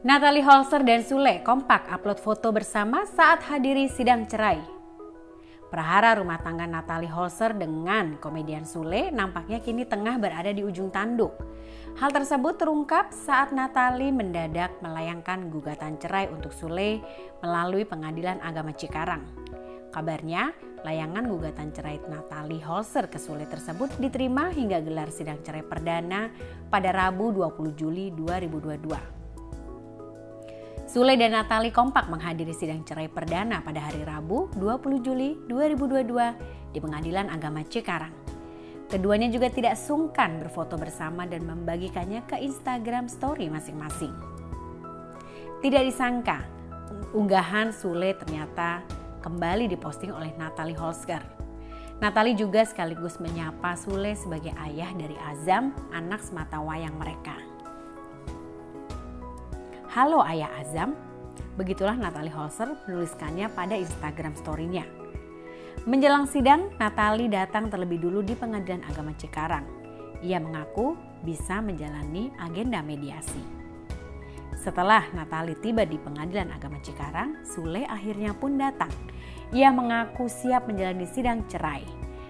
Natalie Holzer dan Sule kompak upload foto bersama saat hadiri sidang cerai. Perahara rumah tangga Natalie Holzer dengan komedian Sule nampaknya kini tengah berada di ujung tanduk. Hal tersebut terungkap saat Natalie mendadak melayangkan gugatan cerai untuk Sule melalui Pengadilan Agama Cikarang. Kabarnya, layangan gugatan cerai Natalie Holzer ke Sule tersebut diterima hingga gelar sidang cerai perdana pada Rabu 20 Juli 2022. Sule dan Natali kompak menghadiri sidang cerai perdana pada hari Rabu 20 Juli 2022 di Pengadilan Agama Cikarang. Keduanya juga tidak sungkan berfoto bersama dan membagikannya ke Instagram story masing-masing. Tidak disangka, unggahan Sule ternyata kembali diposting oleh Natalie Holsker. Natalie juga sekaligus menyapa Sule sebagai ayah dari Azam, anak semata wayang mereka. Halo Ayah Azam, begitulah Natalie Holzer menuliskannya pada Instagram story-nya. Menjelang sidang, Natalie datang terlebih dulu di Pengadilan Agama Cikarang. Ia mengaku bisa menjalani agenda mediasi. Setelah Natalie tiba di Pengadilan Agama Cikarang, Sule akhirnya pun datang. Ia mengaku siap menjalani sidang cerai.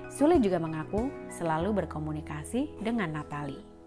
Sule juga mengaku selalu berkomunikasi dengan Natalie.